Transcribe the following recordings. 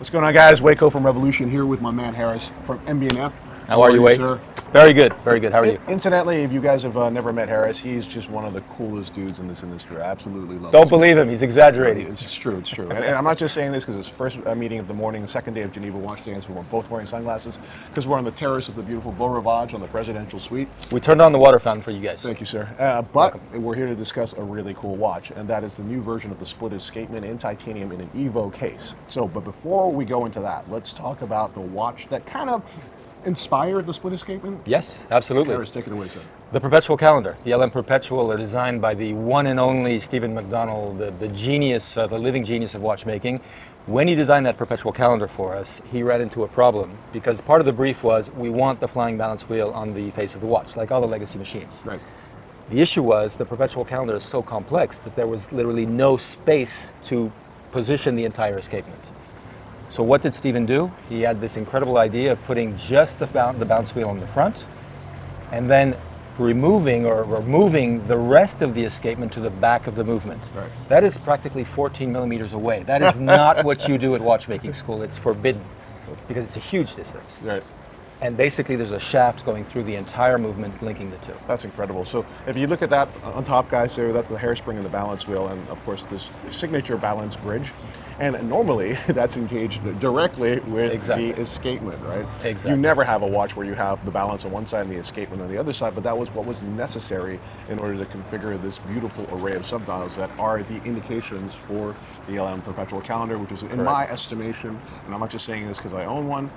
What's going on, guys? Wei Koh from Revolution here with my man Charris from MB&F. How are you, Wei? sir? Very good, very good. How are you? Incidentally, if you guys have uh, never met Charris, he's just one of the coolest dudes in this industry. I absolutely love Don't guy. believe him. He's exaggerating. It's, true, it's true. And, and I'm not just saying this because it's first uh, meeting of the morning, the second day of Geneva Watch Days. We're both wearing sunglasses because we're on the terrace of the beautiful Beau Rivage on the presidential suite. We turned on the water fountain for you guys. Thank you, sir. Uh, but we're here to discuss a really cool watch, and that is the new version of the split escapement in titanium in an Evo case. So, but before we go into that, let's talk about the watch that kind of inspired the split escapement. Yes, absolutely. Take it away, sir. The Perpetual Calendar, the LM Perpetual, are designed by the one and only Stephen McDonnell, the, the genius, uh, the living genius of watchmaking. When he designed that Perpetual Calendar for us, he ran into a problem because part of the brief was we want the flying balance wheel on the face of the watch, like all the legacy machines. Right. The issue was the perpetual calendar is so complex that there was literally no space to position the entire escapement. So what did Stephen do? He had this incredible idea of putting just the, the balance wheel on the front and then removing or, or moving the rest of the escapement to the back of the movement. Right. That is practically 14 millimeters away. That is not what you do at watchmaking school. It's forbidden because it's a huge distance. Right. And basically there's a shaft going through the entire movement linking the two. That's incredible. So if you look at that uh, on top, guys, so that's the hairspring and the balance wheel, and of course this signature balance bridge. And normally that's engaged directly with Exactly. the escapement, right? Exactly. You never have a watch where you have the balance on one side and the escapement on the other side, but that was what was necessary in order to configure this beautiful array of subdials that are the indications for the LM perpetual calendar, which is, in my estimation, and I'm not just saying this because I own one,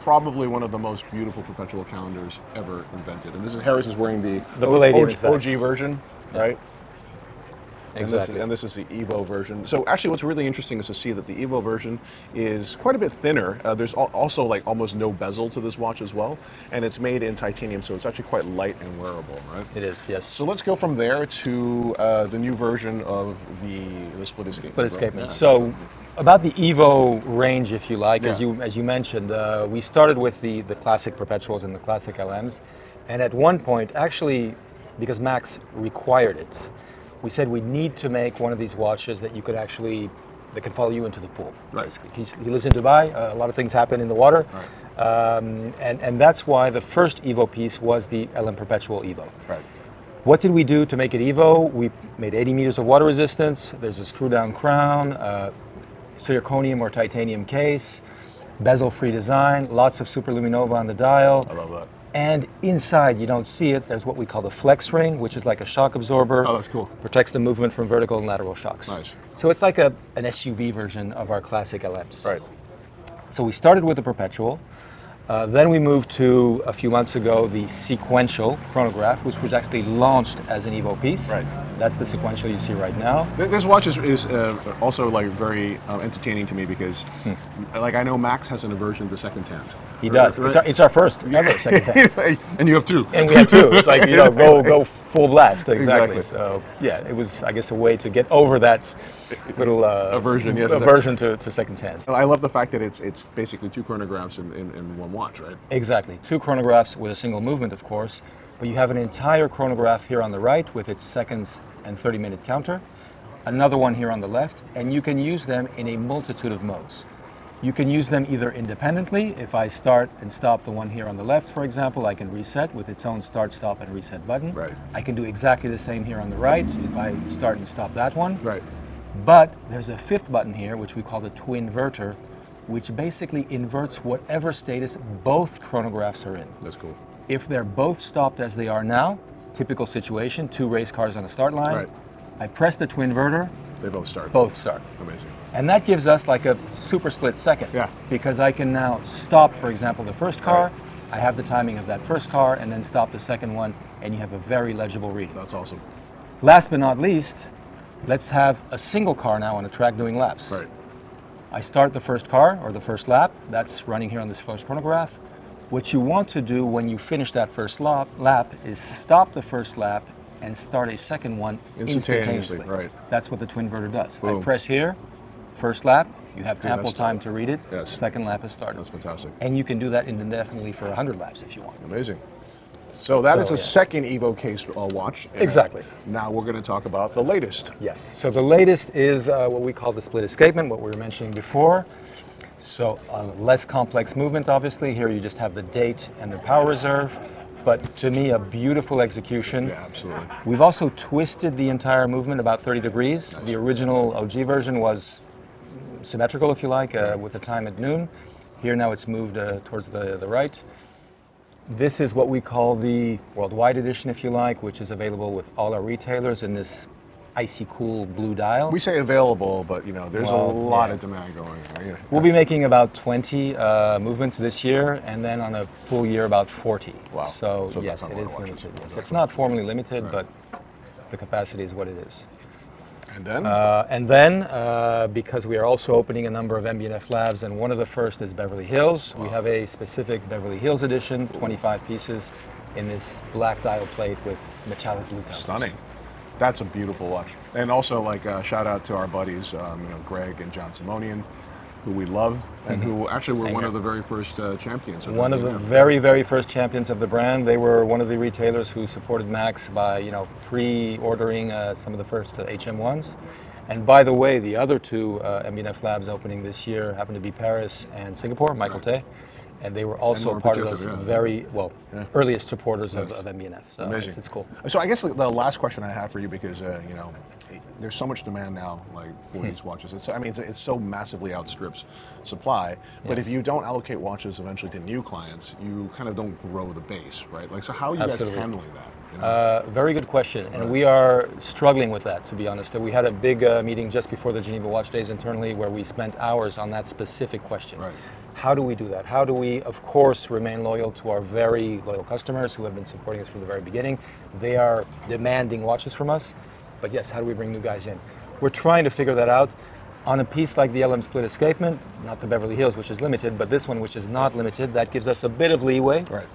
probably one of the most beautiful perpetual calendars ever invented. And this is Charris is wearing the, The OG. OG version, right? And this, is, and this is the Evo version. So actually, what's really interesting is to see that the Evo version is quite a bit thinner. Uh, there's al- also like almost no bezel to this watch as well, and it's made in titanium, so it's actually quite light and wearable, right? It is, yes. So let's go from there to uh, the new version of the the split escapement. split escapement. Yeah. So, about the Evo range, if you like, as you as you mentioned, uh, we started with the the classic perpetuals and the classic LMs, and at one point, actually, because Max required it, we said we need to make one of these watches that you could actually that can follow you into the pool. Right. He's, he lives in Dubai. Uh, a lot of things happen in the water. Um, and, and that's why the first Evo piece was the LM Perpetual Evo. right. What did we do to make it Evo? We made 80 meters of water resistance. There's a screw down crown, uh, zirconium or titanium case, bezel free design, lots of superluminova on the dial. I love that. And inside, you don't see it, there's what we call the flex ring, which is like a shock absorber. Oh, that's cool. Protects the movement from vertical and lateral shocks. Nice. So it's like a, an SUV version of our classic LMs. Right. So we started with the perpetual. Uh, then we moved to a few months ago the sequential chronograph, which was actually launched as an Evo piece. Right. That's the sequential you see right now. This watch is, is uh, also like very uh, entertaining to me because, like, I know Max has an aversion to second hands. Hmm. He does. It's, our, it's our first ever second hand. and you have two. And we have two. It's like you know, go go full blast. Exactly. Exactly. So yeah, it was I guess a way to get over that little uh, Aversion, yes, aversion to, to second hands. I love the fact that it's it's basically two chronographs in, in, in one watch, right? Exactly. Two chronographs with a single movement, of course, but you have an entire chronograph here on the right with its seconds and 30 minute counter, another one here on the left, and you can use them in a multitude of modes. You can use them either independently. If I start and stop the one here on the left, for example, I can reset with its own start, stop, and reset button. Right. I can do exactly the same here on the right if I start and stop that one. Right. But there's a fifth button here, which we call the twin inverter, which basically inverts whatever status both chronographs are in. That's cool. If they're both stopped as they are now, typical situation, two race cars on a start line, Right. I press the twin inverter, They both start. both start. Amazing. And that gives us like a super split second. Yeah. Because I can now stop, for example, the first car, Right. I have the timing of that first car, and then stop the second one, and you have a very legible reading. That's awesome. Last but not least, let's have a single car now on a track doing laps. Right. I start the first car or the first lap. That's running here on this first chronograph. What you want to do when you finish that first lap, lap is stop the first lap and start a second one Instantaneously, instantaneously. right. That's what the twin inverter does. I press here, first lap, you have And ample time to read it. Yes. Second lap is started. That's fantastic. And you can do that indefinitely for 100 laps if you want. Amazing. So that is So, a yeah. second Evo case uh, watch. Exactly. Now we're going to talk about the latest. Yes. So the latest is uh, what we call the split escapement, what we were mentioning before. So uh, less complex movement, obviously. Here you just have the date and the power reserve. But to me, a beautiful execution. Yeah, absolutely. We've also twisted the entire movement about 30 degrees. The original OG version was symmetrical, if you like, uh, with the time at noon. Here now it's moved uh, towards the, the right. This is what we call the worldwide edition, if you like, which is available with all our retailers in this icy cool blue dial. We say available, but you know, there's Well, a lot yeah. of demand going on. Yeah. We'll be making about 20 uh, movements this year, and then on a full year, about 40. Wow. So, So yes, it not a lot is limited. Yes. It's not formally limited, Right. but the capacity is what it is. And then Uh, and then, uh, because we are also opening a number of MB&F labs, and one of the first is Beverly Hills, we have a specific Beverly Hills edition, 25 pieces in this black dial plate with metallic blue counters. stunning. That's a beautiful watch. And also, like, uh, shout out to our buddies, um, you know, Greg and John Simonian, who we love, and who actually were one of the very first uh, champions. One of the very, very first champions of the brand. They were one of the retailers who supported Max by, you know, pre-ordering uh, some of the first uh, HM1s. And by the way, the other two uh, MB&F labs opening this year happen to be Paris and Singapore, Michael Tay. And they were also part of those yeah. very, well, Yeah. earliest supporters of, Nice. of MB&F. So Amazing. It's, it's cool. So I guess the, the last question I have for you, because uh, you know, there's so much demand now, like for Hmm. these watches. It's, I mean, it's, it's so massively outstrips supply. But if you don't allocate watches eventually to new clients, you kind of don't grow the base, right? Like, so how are you Absolutely. guys handling that? You know? Uh, very good question, and Right. we are struggling with that, to be honest. We had a big uh, meeting just before the Geneva Watch Days internally where we spent hours on that specific question. Right. How do we do that? How do we, of course, remain loyal to our very loyal customers who have been supporting us from the very beginning? They are demanding watches from us, but yes, how do we bring new guys in? We're trying to figure that out. On a piece like the LM Split Escapement, not the Beverly Hills, which is limited, but this one, which is not limited, that gives us a bit of leeway. right.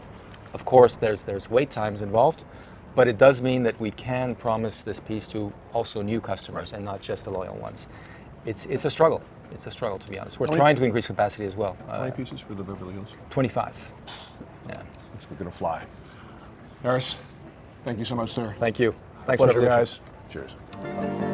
Of course, there's there's wait times involved, but it does mean that we can promise this piece to also new customers and not just the loyal ones. It's it's a struggle. It's a struggle to be honest. We're How many- trying to increase capacity as well. How Uh, many pieces for the Beverly Hills? 25. Yeah. It's going to fly. Charris, thank you so much, sir. Thank you. Thanks for Pleasure, the guys. Cheers.